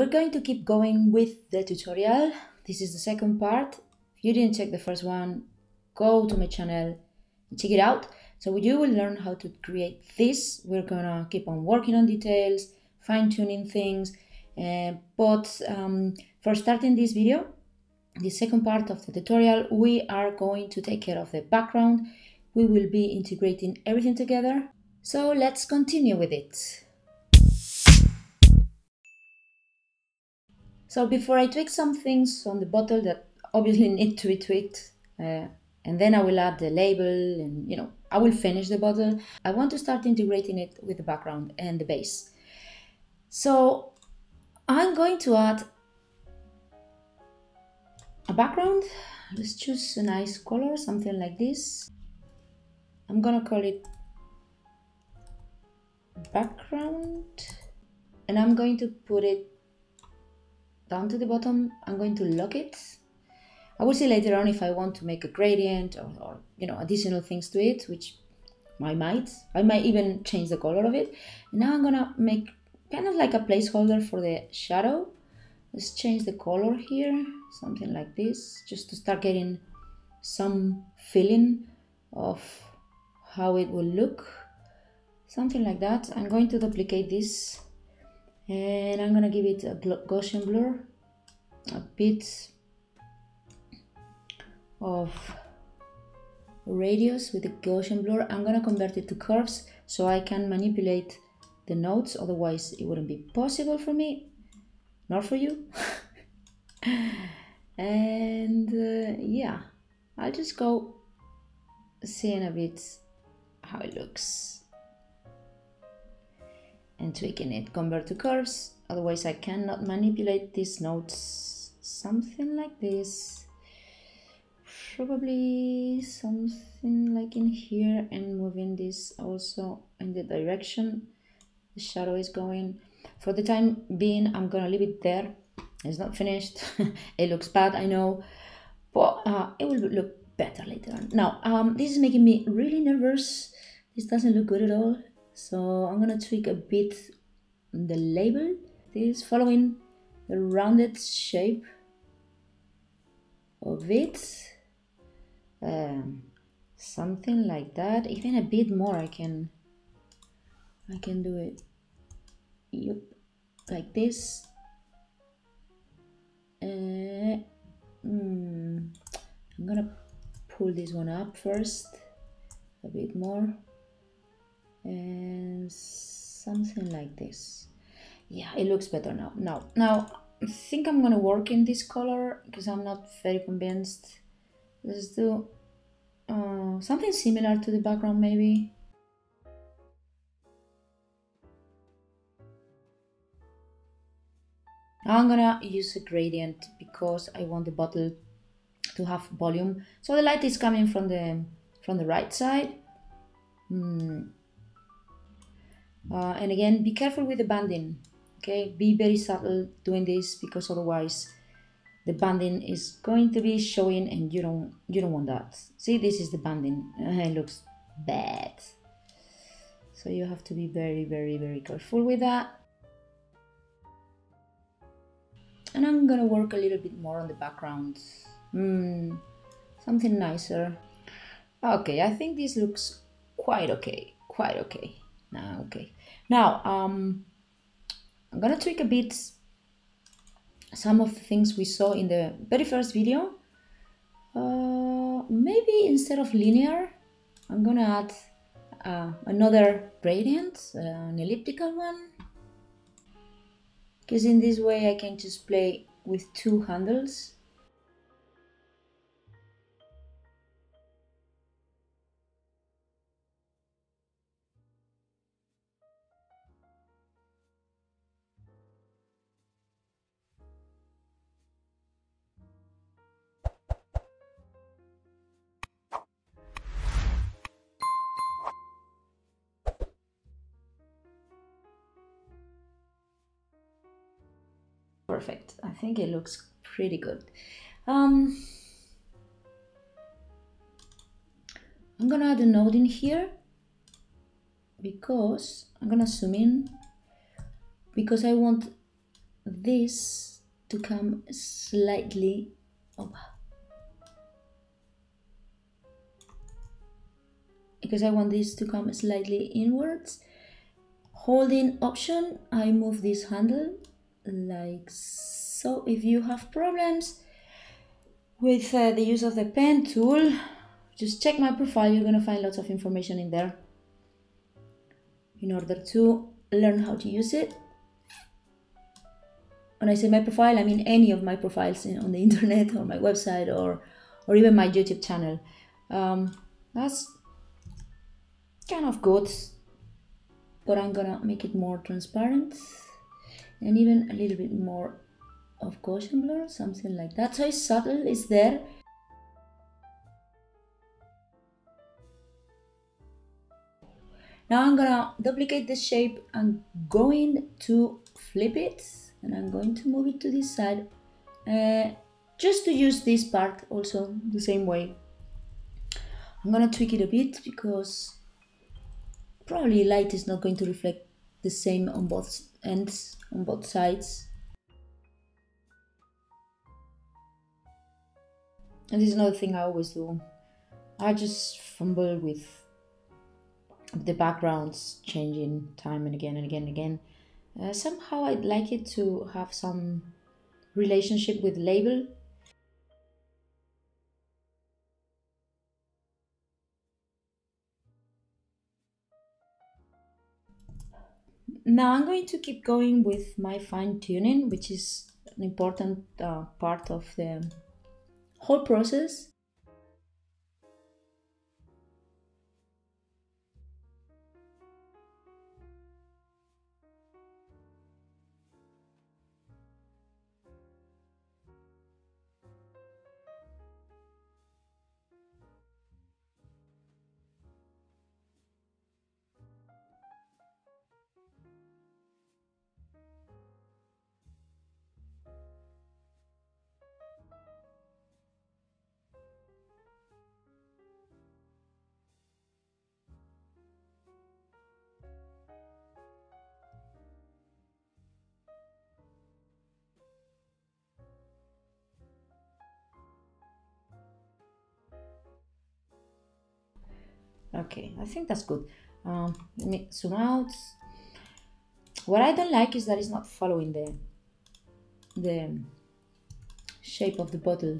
we're going to keep going with the tutorial. This is the second part. If you didn't check the first one, go to my channel and check it out. So you will learn how to create this. We're gonna keep on working on details, fine tuning things. Uh, but um, for starting this video, the second part of the tutorial, we are going to take care of the background. We will be integrating everything together. So let's continue with it. So before I tweak some things on the bottle that obviously need to be tweaked, uh, and then I will add the label and you know I will finish the bottle. I want to start integrating it with the background and the base. So I'm going to add a background. Let's choose a nice color, something like this. I'm gonna call it background and I'm going to put it down to the bottom. I'm going to lock it I will see later on if I want to make a gradient or, or you know additional things to it, which I might. I might even change the color of it. Now I'm gonna make kind of like a placeholder for the shadow. Let's change the color here, something like this, just to start getting some feeling of how it will look. Something like that. I'm going to duplicate this and I'm gonna give it a Gaussian blur, a bit of radius with the Gaussian blur. I'm gonna convert it to curves so I can manipulate the nodes, otherwise it wouldn't be possible for me, nor for you. and uh, yeah, I'll just go seeing a bit how it looks and tweaking it, convert to curves, otherwise I cannot manipulate these nodes, something like this. Probably something like in here and moving this also in the direction the shadow is going. For the time being I'm gonna leave it there. It's not finished. It looks bad I know. But uh, it will look better later on. Now um, this is making me really nervous. This doesn't look good at all so I'm gonna tweak a bit the label. This following the rounded shape of it. Um, something like that. Even a bit more I can I can do it yep like this. Uh, mm, I'm gonna pull this one up first a bit more and something like this yeah it looks better now now now I think I'm gonna work in this color because I'm not very convinced Let's do uh, something similar to the background maybe. I'm gonna use a gradient because I want the bottle to have volume. So the light is coming from the from the right side. Hmm. Uh, and again, be careful with the banding. Okay, be very subtle doing this because otherwise the banding is going to be showing and you don't you don't want that. See this is the banding. It looks bad. So you have to be very very very careful with that. And I'm gonna work a little bit more on the background. Mm, something nicer. Okay I think this looks quite okay quite okay. Now okay now um I'm gonna tweak a bit some of the things we saw in the very first video. Uh, maybe instead of linear, I'm gonna add uh, another gradient, uh, an elliptical one. Because in this way I can just play with two handles perfect. I think it looks pretty good. Um, I'm gonna add a node in here because I'm gonna zoom in because I want this to come slightly over. Because I want this to come slightly inwards. Holding option, I move this handle like so. If you have problems with uh, the use of the pen tool, just check my profile. You're gonna find lots of information in there in order to learn how to use it. When I say my profile, I mean any of my profiles on the internet or my website or or even my YouTube channel. Um, that's kind of good, but I'm gonna make it more transparent and even a little bit more of Gaussian blur, something like that. So it's subtle, it's there. Now I'm gonna duplicate the shape. I'm going to flip it and I'm going to move it to this side uh, just to use this part also the same way. I'm gonna tweak it a bit because probably light is not going to reflect the same on both ends, on both sides. And this is another thing I always do. I just fumble with the backgrounds changing time and again and again and again. Uh, somehow I'd like it to have some relationship with label. Now I'm going to keep going with my fine tuning, which is an important uh, part of the whole process. Okay, I think that's good. Um, let me zoom out. What I don't like is that it's not following the the shape of the bottle.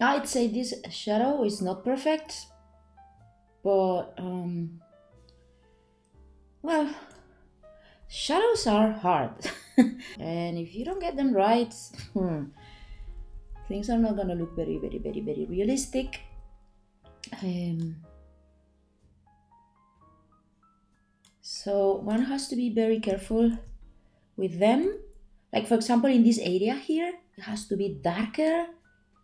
I'd say this shadow is not perfect, but um, well, shadows are hard. And if you don't get them right hmm, things are not gonna look very very very very realistic. Um, so one has to be very careful with them. Like for example in this area here it has to be darker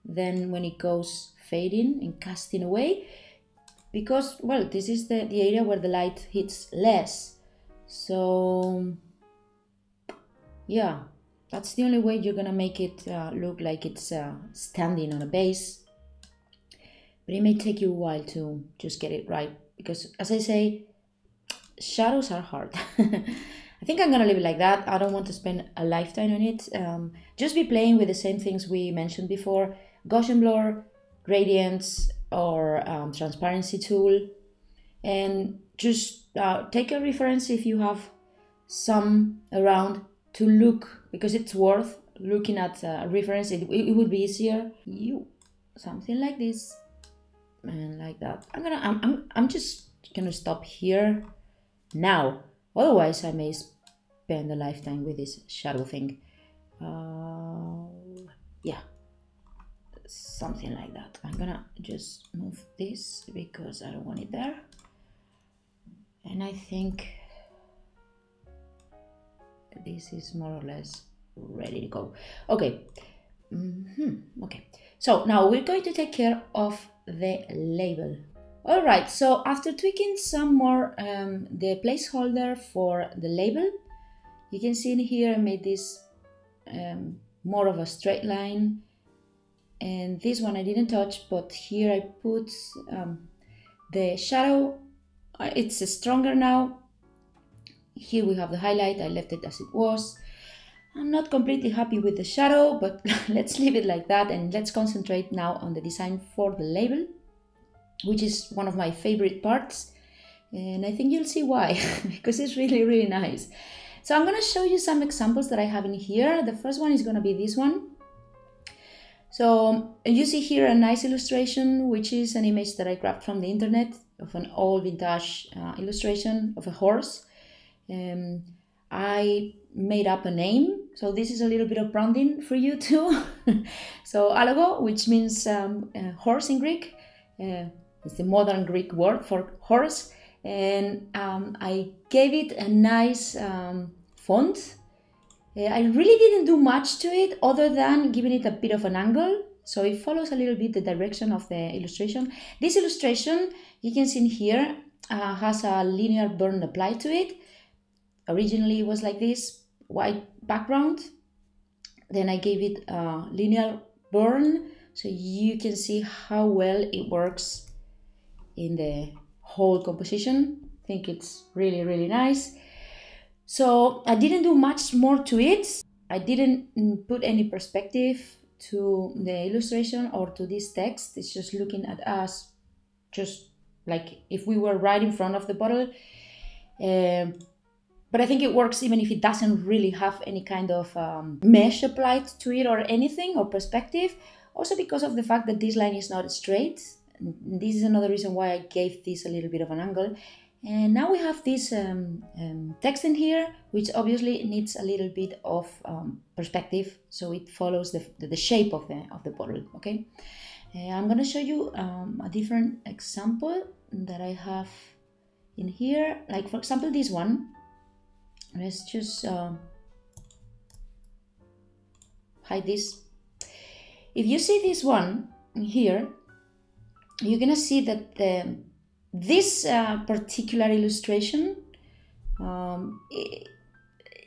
than when it goes fading and casting away. Because well this is the, the area where the light hits less so yeah that's the only way you're gonna make it uh, look like it's uh, standing on a base. But it may take you a while to just get it right because as I say shadows are hard. I think I'm gonna leave it like that. I don't want to spend a lifetime on it. Um, just be playing with the same things we mentioned before. Gaussian blur gradients or um, transparency tool. And just uh, take a reference if you have some around to look because it's worth looking at a reference. It, it would be easier you something like this and like that. I'm gonna I'm, I'm, I'm just gonna stop here now. Otherwise i may spend a lifetime with this shadow thing. Uh, yeah something like that. I'm gonna just move this because i don't want it there and I think this is more or less ready to go. Okay, mm -hmm. okay. So now we're going to take care of the label. All right, so after tweaking some more um, the placeholder for the label, you can see in here I made this um, more of a straight line and this one I didn't touch but here I put um, the shadow Uh, it's stronger now. Here we have the highlight. I left it as it was. I'm not completely happy with the shadow but let's leave it like that and let's concentrate now on the design for the label which is one of my favorite parts. And I think you'll see why because it's really really nice. So I'm gonna show you some examples that I have in here. The first one is gonna be this one. So you see here a nice illustration, which is an image that I grabbed from the internet of an old vintage uh, illustration of a horse. Um, I made up a name, so this is a little bit of branding for you too. so alogo, which means um, uh, horse in Greek, uh, it's the modern Greek word for horse, and um, I gave it a nice um, font uh, I really didn't do much to it other than giving it a bit of an angle. So it follows a little bit the direction of the illustration. This illustration, you can see here, uh, has a linear burn applied to it. Originally it was like this, white background. Then I gave it a linear burn so you can see how well it works in the whole composition. I think it's really, really nice. So I didn't do much more to it. I didn't put any perspective to the illustration or to this text. It's just looking at us, just like if we were right in front of the bottle. Uh, but I think it works even if it doesn't really have any kind of um, mesh applied to it or anything or perspective. Also because of the fact that this line is not straight. This is another reason why I gave this a little bit of an angle. And now we have this um, um, text in here, which obviously needs a little bit of um, perspective, so it follows the, the, shape of the, of the bottle, okay? Uh, I'm gonna show you um, a different example that I have in here, like for example this one. Let's just uh, hide this. If you see this one here, you're gonna see that the this uh, particular illustration, um, it,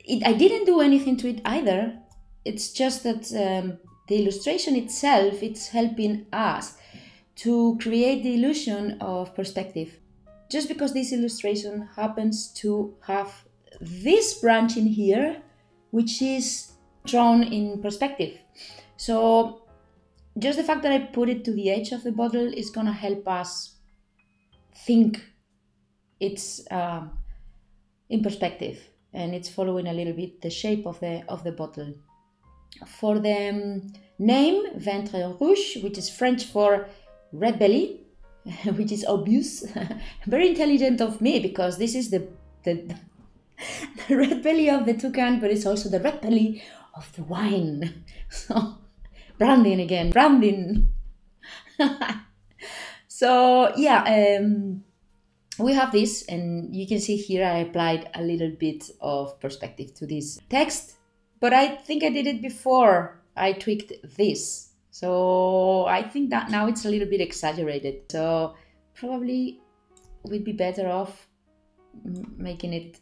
it, I didn't do anything to it either. It's just that um, the illustration itself it's helping us to create the illusion of perspective. Just because this illustration happens to have this branch in here, which is drawn in perspective. So just the fact that I put it to the edge of the bottle is gonna help us think it's uh, in perspective and it's following a little bit the shape of the of the bottle. For the um, name Ventre Rouge, which is French for red belly, which is obvious, very intelligent of me because this is the, the the red belly of the toucan, but it's also the red belly of the wine. So branding again, branding. So yeah, um, we have this and you can see here I applied a little bit of perspective to this text, but I think I did it before I tweaked this. So I think that now it's a little bit exaggerated. So probably we'd be better off making it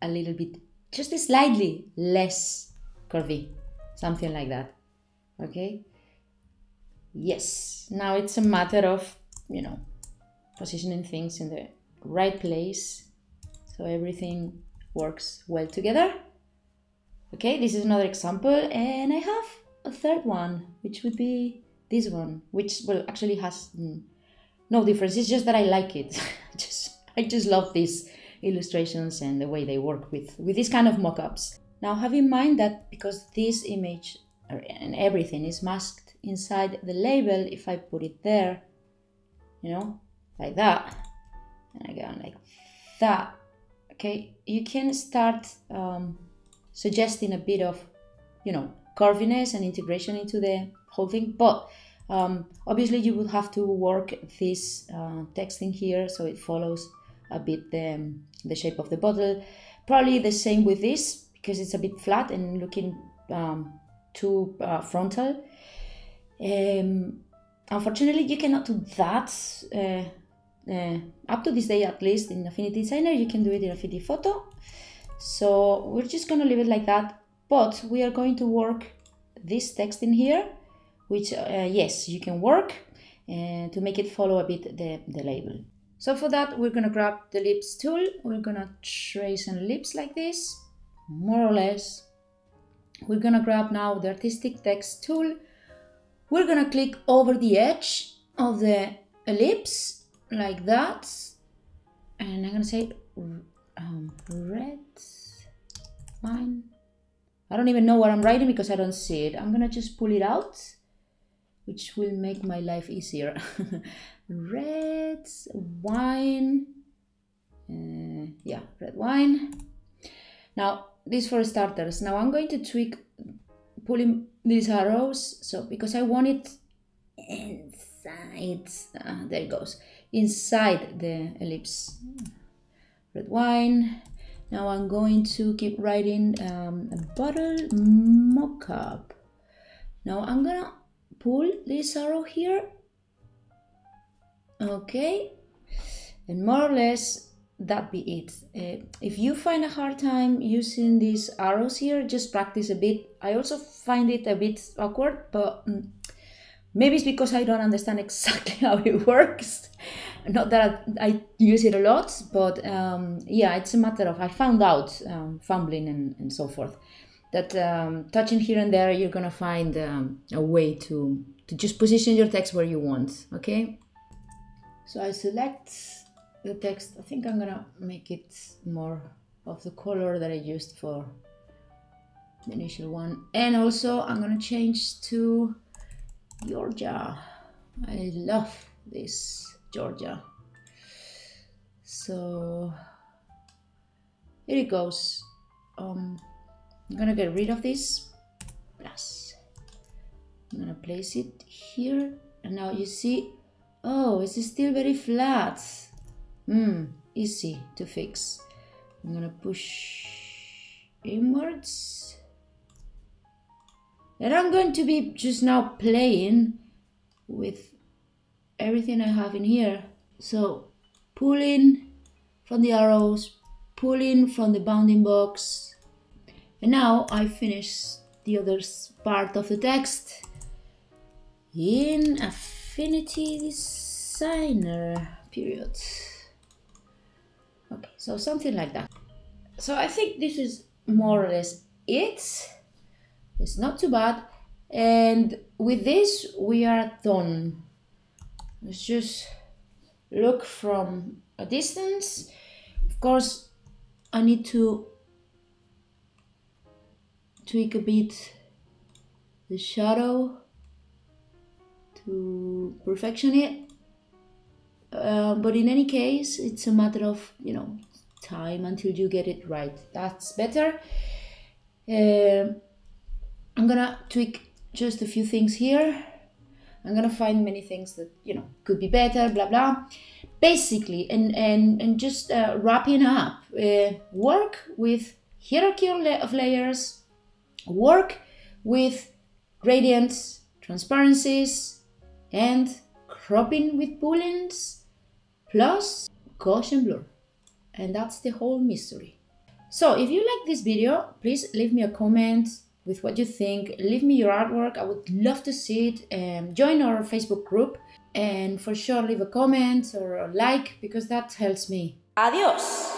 a little bit, just slightly less curvy, something like that. Okay. Yes, now it's a matter of, you know, positioning things in the right place so everything works well together. Okay, this is another example and I have a third one, which would be this one, which well actually has no difference. It's just that I like it. just I just love these illustrations and the way they work with with this kind of mock-ups. Now have in mind that because this image and everything is masked inside the label if I put it there, you know, like that, and again like that, okay, you can start um, suggesting a bit of, you know, curviness and integration into the whole thing, but um, obviously you would have to work this uh, texting here so it follows a bit the, um, the shape of the bottle. Probably the same with this because it's a bit flat and looking um, too uh, frontal. Um, unfortunately, you cannot do that. Uh, uh, up to this day, at least in Affinity Designer, you can do it in Affinity Photo. So we're just going to leave it like that. But we are going to work this text in here which uh, yes, you can work uh, to make it follow a bit the, the label. So for that, we're gonna grab the ellipse tool. We're gonna trace an ellipse like this, more or less. We're gonna grab now the artistic text tool. We're gonna click over the edge of the ellipse like that. And I'm gonna say um, red wine. I don't even know what I'm writing because I don't see it. I'm gonna just pull it out, which will make my life easier. red wine. Uh, yeah, red wine. Now, this for starters. Now I'm going to tweak pulling these arrows. So because I want it inside, ah, there it goes, inside the ellipse. Red wine. Now I'm going to keep writing um, a bottle mock-up. Now I'm gonna pull this arrow here. Okay. And more or less that be it. Uh, if you find a hard time using these arrows here, just practice a bit. I also find it a bit awkward, but mm, maybe it's because I don't understand exactly how it works. Not that I, use it a lot, but um, yeah, it's a matter of I found out um, fumbling and, and so forth that um, touching here and there, you're gonna find um, a way to to just position your text where you want. Okay. So I select the text, I think I'm gonna make it more of the color that I used for the initial one. And also I'm gonna change to Georgia. I love this Georgia. So here it goes. Um, I'm gonna get rid of this plus. I'm gonna place it here and now you see, oh, it's still very flat. Hmm, easy to fix. I'm gonna push inwards. And I'm going to be just now playing with everything I have in here. So pulling from the arrows, pulling from the bounding box. And now I finish the other part of the text in Affinity Designer period. Okay, so something like that. So I think this is more or less it. It's not too bad. And with this, we are done. Let's just look from a distance. Of course, I need to tweak a bit the shadow to perfection it uh, but in any case, it's a matter of, you know, time until you get it right. That's better. Uh, I'm gonna tweak just a few things here. I'm gonna find many things that, you know, could be better, blah, blah. Basically, and, and, and just uh, wrapping up, uh, work with hierarchy of layers, work with gradients, transparencies, and cropping with booleans plus Gaussian blur. And that's the whole mystery. So if you like this video, please leave me a comment with what you think. Leave me your artwork. I would love to see it. And join our Facebook group. And for sure, leave a comment or a like because that helps me. Adios!